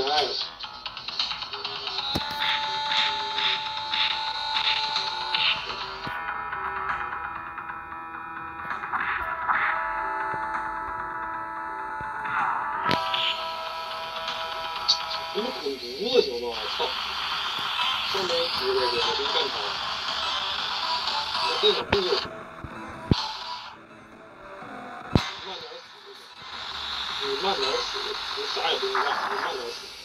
可爱。你们滚犊子行吗？操！上边直播去，我真干他！我电脑不。行，你慢点死，你啥也不用干，你慢点死。